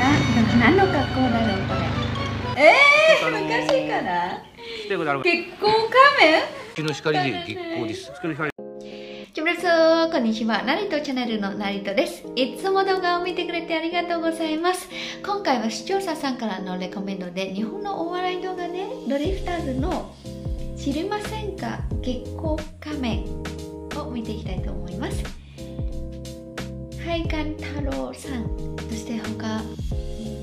な何の格好だろうこれえちょっとあのーー、昔から月光仮面月の光で月光です。月の光チョブレスこんにちは。ナリトチャンネルのナリトです。いつも動画を見てくれてありがとうございます。今回は視聴者さんからのレコメンドで日本のお笑い動画でドリフターズの知りませんか？月光仮面を見ていきたいと思います。はいかん太郎さん、そして他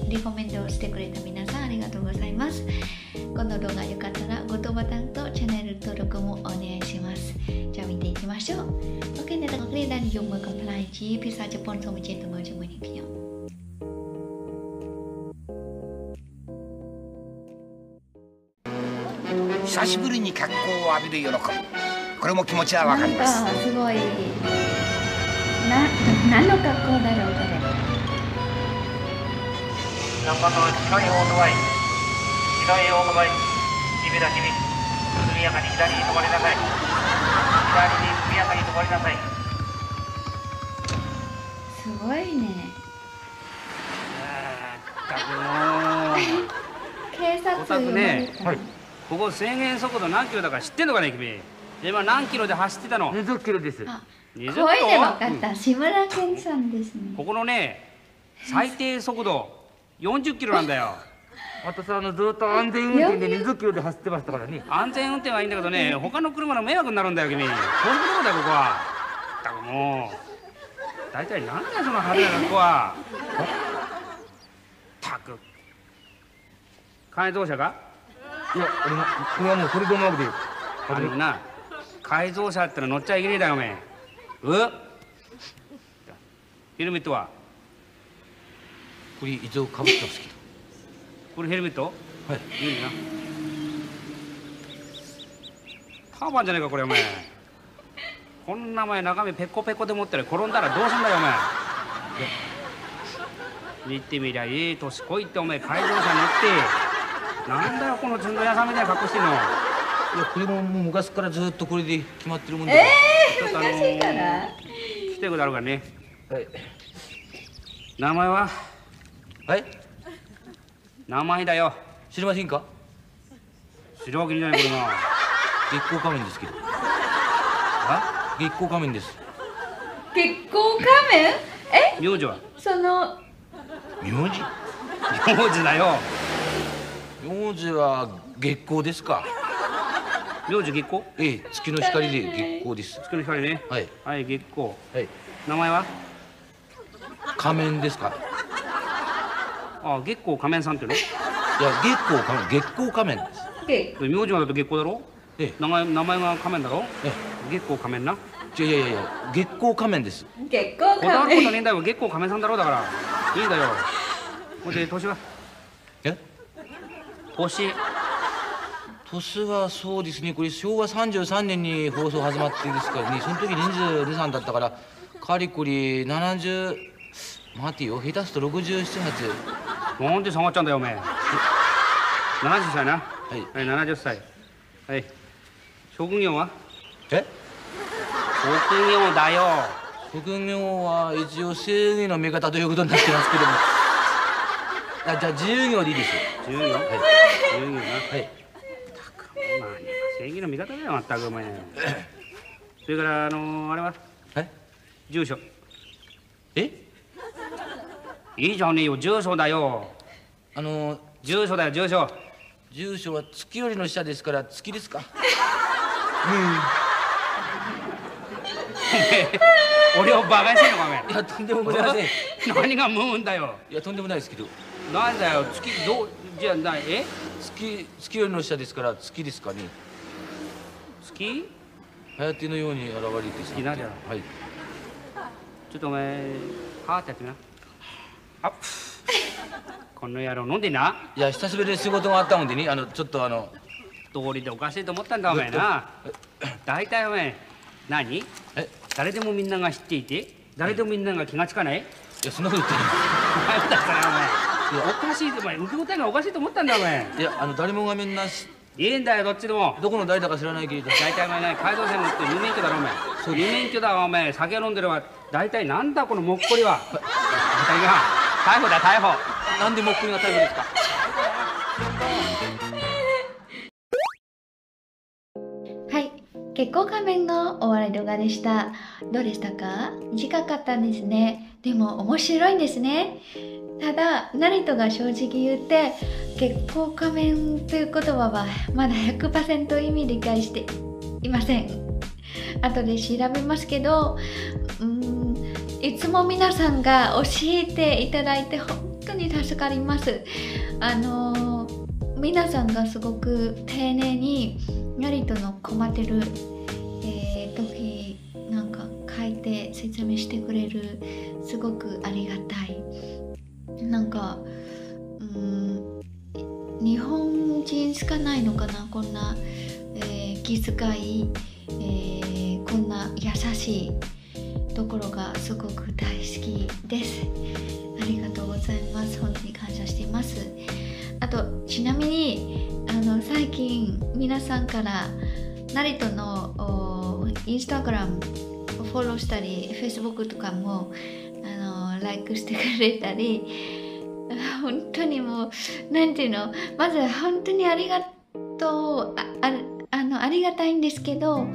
リコメンドをしてくれた皆さんありがとうございます。この動画よかったらグッドボタンとチャンネル登録もお願いします。じゃあ見ていきましょう Ok អ្នកទាំងអស់គ្នាដែលនិយមមើលកំ pl ាយជាភាសាជប៉ុនសូមអញ្ជើញទៅមើលជាមួយនឹងខ្ញុំ 久しぶりに脚光を浴びる喜びこれも気持ちはわかりなんかますすごいな 何の格好だろうこれ中野白いオートバイ白いオートバイ君だ君速やかに左に止まりなさい左に速やかに止まりなさいすごいね。あ警察呼ばれたここ制限速度何キロだか知ってんのかね君今何キロで走ってたの？20キロです。あ20声で分かった。志村けんさんですね。ここのね最低速度40キロなんだよ。私あのずっと安全運転で20キロ？で走ってましたからね。安全運転はいいんだけどね他の車の迷惑になるんだよ君。そういうことだよここは。ったくもう大体なんだよその派手な格好は。ったく。改造車か？いや、俺もこれはもうそれでもなくて。あのな改造車っての乗っちゃいけねえだよおめえ。う？ヘルメットは？これ一応かぶってますけど。これヘルメット？はい。いいな。ターバンじゃねえかこれお前こんな前中身ペコペコで持ってる転んだらどうすんだよお前見てみりゃいい年こいってお前改造車乗って。なんだよこのずんど屋さんみたいな格好してんのいや、これももう昔からずっとこれで決まってるもんで。えちょっとあのー昔から来てくことあるからね。はい。名前は？はい。名前だよ。知りませんか？知るわけにいないこれな月光仮面ですけど。あ？月光仮面です。月光仮面？え？名字は？その？名字？名字だよ。名字は月光ですか。名字月光ええ、月の光で月光です。月の光ね。はい。はい月光。はい。名前は？仮面ですか？あ月光仮面さんっていうの？いや、月光仮面、月光仮面です。月で名字がだと月光だろ？ええ、名前名前が仮面だろ？え月光仮面な？え、いやいやいや、月光仮面です。月光こだわ仮面ることねえんだよ月光仮面さんだろうだから。いいんだよ。ほいで年は？え？年年はそうですね、これ昭和33年に放送始まってですからね、その時22、3だったから、かれこれ70、待てよ、下手すと67、8。なんで下がっちゃうんだよおめえ。70歳な。はい。はい70歳。はい。職業は？え？職業だよ。副業は一応正義の味方ということになってますけども。あじゃあ自由業でいいですよ。自由業？はい。自由業な。はい。まあ正義の味方だよまったくお前。それからあのー、あれは？え？住所。え？いいじゃねえよ住所だよ。あの、住所だよ住所。住所は月よりの下ですから月ですか？俺をバカにしてんのかお前。いや、とんでもございません。い 何がムーンだよ。や、とんでもないですけど。なんだよ月どうじゃあなえ？月、月よりの下ですから月ですかね。月はやてのように現れて月なじゃあはい。ちょっとお前はーってやってみな。あ。っこの野郎飲んでんな。いや、久しぶりに仕事があったもんでね、あの、ちょっとあの、通りでおかしいと思ったんだお前な。大体お前何？え、誰でもみんなが知っていて？誰でもみんなが気がつかない？いや、そんなこと言ってお前だからお前。おかしいお前。受け答えがおかしいと思ったんだお前。ない。いや、あの、誰もがみんなし、いいんだよどっちでも。どこの誰だか知らないけれど。大体お前ね改造船乗って無免許だろお前そう無免許だわお前酒飲んでるわ。大体なんだこのもっこりは。逮捕だ逮捕。なんでもっくりがタイプですか？はい。結構仮面のお笑い動画でした。どうでしたか？短かったんですね。でも面白いんですね。ただ成人が正直言って結構仮面という言葉はまだ100%意味理解していません。後で調べますけどうんいつも皆さんが教えていただいて本当に助かります。あの皆さんがすごく丁寧に成人の困ってる、えー時なんか書いて説明してくれるすごくありがたい。なんか日本人しかないのかな？こんな、えー気遣い、えーこんな優しいところがすごく大好きです。ありがとうございます。本当に感謝しています。あとちなみにあの最近皆さんから成田のインスタグラムをフォローしたり Facebook とかもあのライクしてくれたり本当にもうなんていうの？まず本当にありがとう。あああのありがたいんですけど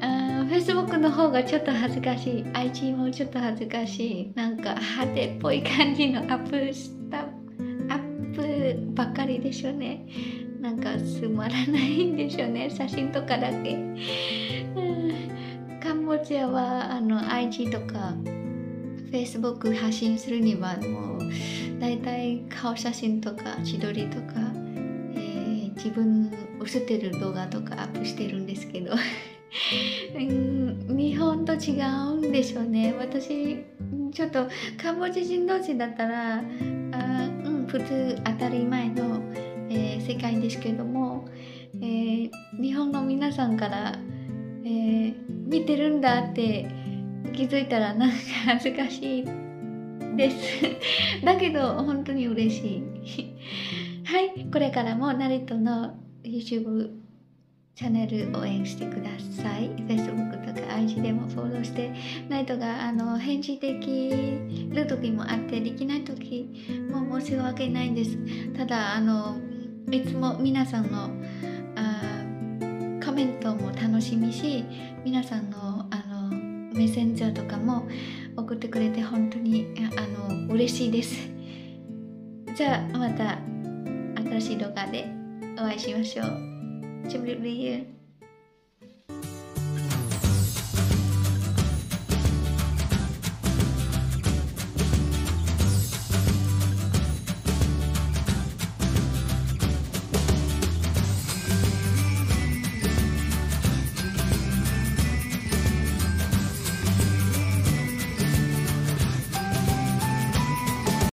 あ Facebook の方がちょっと恥ずかしい。IG もちょっと恥ずかしい。なんか派手っぽい感じのアップしたアップばっかりでしょうね。なんかつまらないんでしょうね。写真とかだけ。カンボジアはあの IG とか Facebook 発信するにはもう大体顔写真とか自撮りとか、えー自分映ってる動画とかアップしてるんですけど。うん日本と違うんでしょうね。私ちょっとカンボジア人同士だったらあうん普通当たり前の、えー世界ですけども、えー日本の皆さんから、えー見てるんだって気づいたらなんか恥ずかしいです。だけど本当に嬉しい。はいこれからもナリトの YouTube チャンネル応援してください。Facebook とか IG でもフォローしてナイトがあの返事できる時もあってできない時も申し訳ないんです。ただあのいつも皆さんのあコメントも楽しみし皆さんのあのメッセンジャーとかも送ってくれて本当にあの嬉しいです じゃあまた新しい動画でお会いしましょう。チムリブリー